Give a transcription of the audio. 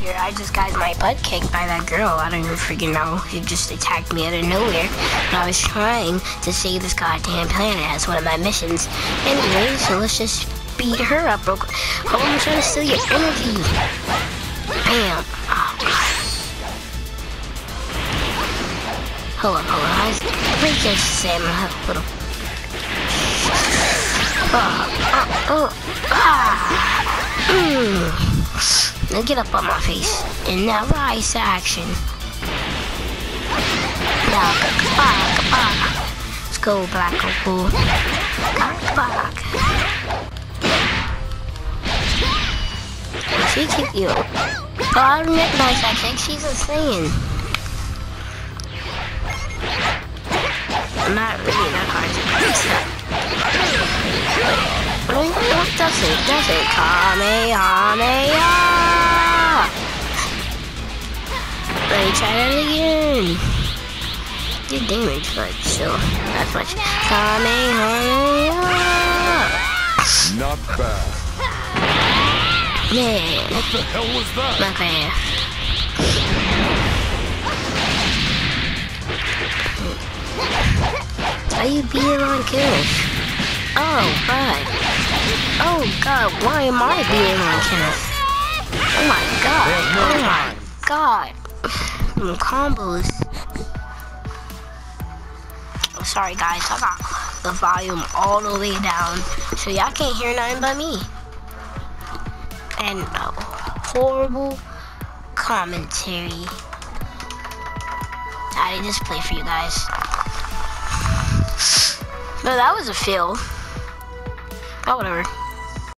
earlier, I just got my butt kicked by that girl. I don't even freaking know. She just attacked me out of nowhere. And I was trying to save this goddamn planet as one of my missions. Anyway, so let's just beat her up real quick. Oh, I'm trying to steal your energy. Bam. Oh, God. Hold on, hold on. I was break your Sam. Little. Oh, oh, oh. Ah. Now get up on my face. And now rise to action. Now, back, back. Let's go, Black oh, Opal. Back, back. She keep you. Oh, I recognize that chick. She's a Saiyan. Not really that hard to fix that. What does it? Does it? Kamehameha! Try that again. Did damage, but still, not much. Kamehameha! Not bad. Yeah. What the hell was that? Not bad. Are you being on Kenneth? Oh, God. Oh, God. Why am I being on Kenneth? Oh, my God. Oh, my God. Them combos. Oh, sorry, guys. I got the volume all the way down. So y'all can't hear nothing but me. And a horrible commentary. I just play for you guys. No, that was a fail. Oh, whatever.